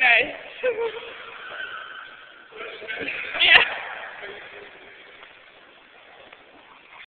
nice.